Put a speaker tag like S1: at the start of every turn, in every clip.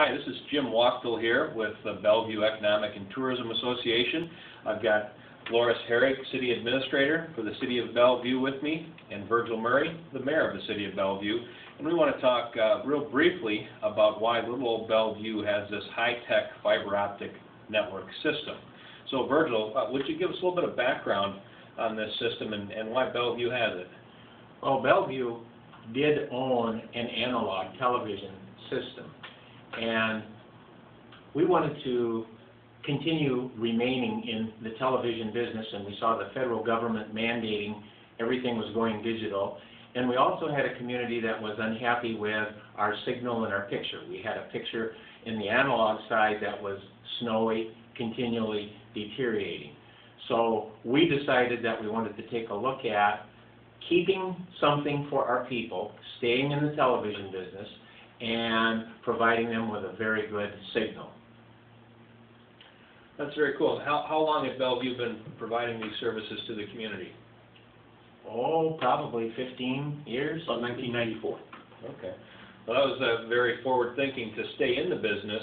S1: Hi, this is Jim Wachtel here with the Bellevue Economic and Tourism Association. I've got Loras Herrig, City Administrator for the City of Bellevue with me, and Virgil Murray, the Mayor of the City of Bellevue. And we want to talk uh, real briefly about why little old Bellevue has this high-tech fiber optic network system. So Virgil, uh, would you give us a little bit of background on this system and, and why Bellevue has it?
S2: Well, Bellevue did own an analog television system, and we wanted to continue remaining in the television business, and we saw the federal government mandating everything was going digital. And we also had a community that was unhappy with our signal and our picture. We had a picture in the analog side that was snowy, continually deteriorating. So we decided that we wanted to take a look at keeping something for our people, staying in the television business, and providing them with a very good signal.
S1: That's very cool. How, how long has Bellevue been providing these services to the community?
S2: Oh, probably 15 years.
S3: About 1994.
S1: Okay. Well, that was uh, very forward-thinking to stay in the business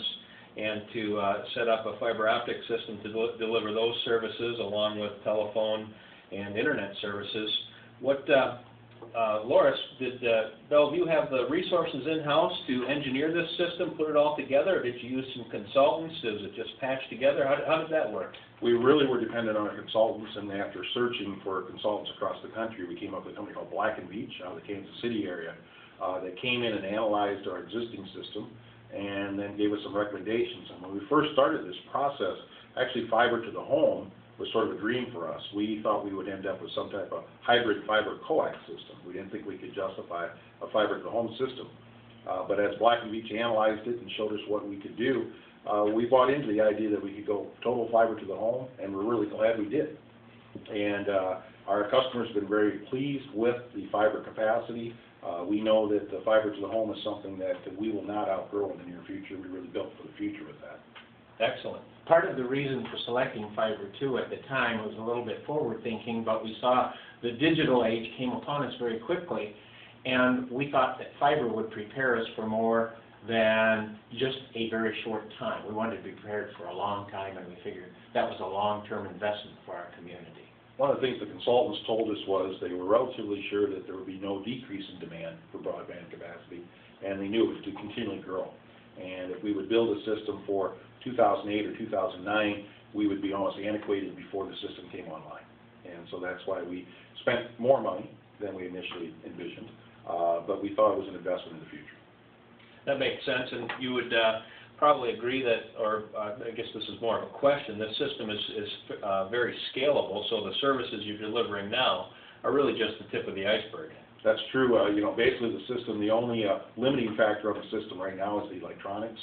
S1: and to uh, set up a fiber optic system to del- deliver those services along with telephone and internet services. What, uh, uh, Loras, did uh, Bellevue have the resources in-house to engineer this system, put it all together, or did you use some consultants? Was it just patched together? How, how did that work?
S3: We really were dependent on consultants, and after searching for consultants across the country, we came up with a company called Black and Veatch out of the Kansas City area uh, that came in and analyzed our existing system and then gave us some recommendations. And when we first started this process, actually fiber to the home was sort of a dream for us. We thought we would end up with some type of hybrid fiber coax system. We didn't think we could justify a fiber to the home system. Uh, but as Black and Veatch analyzed it and showed us what we could do, uh, we bought into the idea that we could go total fiber to the home, and we're really glad we did. And uh, our customers have been very pleased with the fiber capacity. Uh, we know that the fiber to the home is something that, that we will not outgrow in the near future. We really built for the future with that.
S1: Excellent.
S2: Part of the reason for selecting fiber two at the time was a little bit forward-thinking, but we saw the digital age came upon us very quickly, and we thought that fiber would prepare us for more than just a very short time. We wanted to be prepared for a long time, and we figured that was a long-term investment for our community.
S3: One of the things the consultants told us was they were relatively sure that there would be no decrease in demand for broadband capacity, and they knew it was to continually grow. And if we would build a system for 2008 or 2009, we would be almost antiquated before the system came online. And so that's why we spent more money than we initially envisioned, uh, but we thought it was an investment in the future.
S1: That makes sense, and you would uh, probably agree that, or uh, I guess this is more of a question, this system is, is uh, very scalable, so the services you're delivering now are really just the tip of the iceberg.
S3: That's true. Uh, you know, basically the system, the only uh, limiting factor of the system right now is the electronics,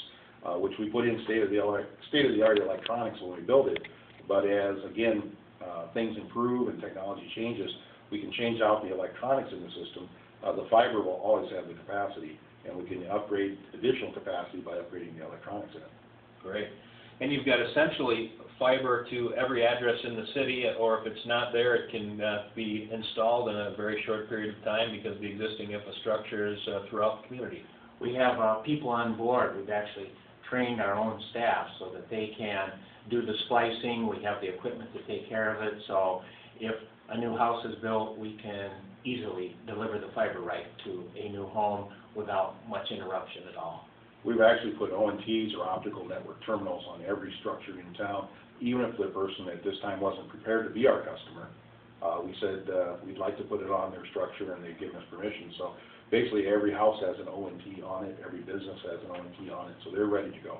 S3: uh, which we put in state-of-the-art, state-of-the-art electronics when we build it. But as, again, uh, things improve and technology changes, we can change out the electronics in the system. Uh, the fiber will always have the capacity, and we can upgrade additional capacity by upgrading the electronics in it.
S1: Great. And you've got essentially fiber to every address in the city, or if it's not there, it can uh, be installed in a very short period of time because the existing infrastructure is uh, throughout the community.
S2: We have uh, people on board. We've actually trained our own staff so that they can do the splicing. We have the equipment to take care of it. So if a new house is built, we can easily deliver the fiber right to a new home without much interruption at all.
S3: We've actually put ONTs or optical network terminals on every structure in town, even if the person at this time wasn't prepared to be our customer. Uh, we said, uh, we'd like to put it on their structure and they've given us permission. So basically, every house has an ONT on it, every business has an ONT on it, so they're ready to go.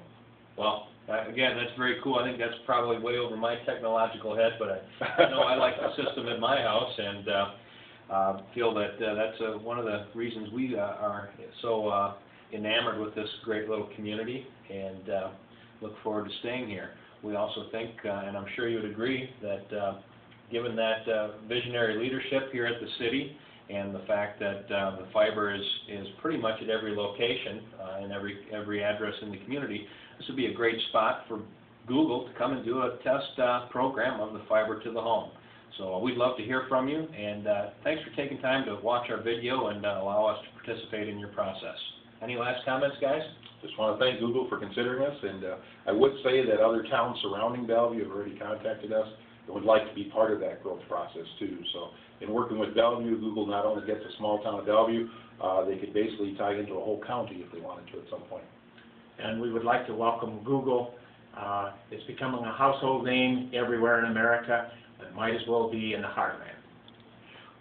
S1: Well, uh, again, that's very cool. I think that's probably way over my technological head, but I, I know I like the system at my house and uh, uh, feel that uh, that's uh, one of the reasons we uh, are so uh, enamored with this great little community and uh, look forward to staying here. We also think, uh, and I'm sure you would agree, that uh, given that uh, visionary leadership here at the city and the fact that uh, the fiber is, is pretty much at every location uh, and every, every address in the community, this would be a great spot for Google to come and do a test uh, program of the fiber to the home. So uh, we'd love to hear from you, and uh, thanks for taking time to watch our video and uh, allow us to participate in your process. Any last comments, guys?
S3: just want to thank Google for considering us, and uh, I would say that other towns surrounding Bellevue have already contacted us and would like to be part of that growth process too. So in working with Bellevue, Google not only gets a small town of Bellevue, uh, they could basically tie into a whole county if they wanted to at some point.
S2: And we would like to welcome Google. Uh, It's becoming a household name everywhere in America. It might as well be in the heartland.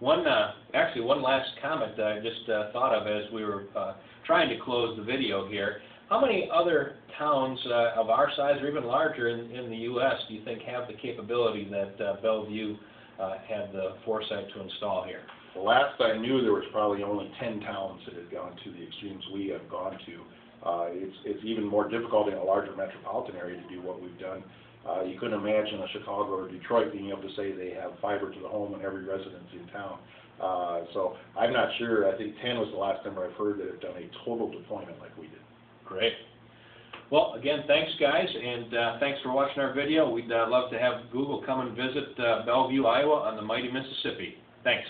S1: One, uh, actually, one last comment that I just uh, thought of as we were uh, trying to close the video here. How many other towns uh, of our size or even larger in, in the U.S. do you think have the capability that uh, Bellevue uh, had the foresight to install here?
S3: The last I knew, there was probably only ten towns that had gone to the extremes we have gone to. It's, it's even more difficult in a larger metropolitan area to do what we've done. Uh, you couldn't imagine a Chicago or Detroit being able to say they have fiber to the home in every residence in town. Uh, so I'm not sure, I think ten was the last number I've heard that have done a total deployment like we did.
S1: Great. Well, again, thanks, guys, and uh, thanks for watching our video. We'd uh, love to have Google come and visit uh, Bellevue, Iowa on the mighty Mississippi. Thanks.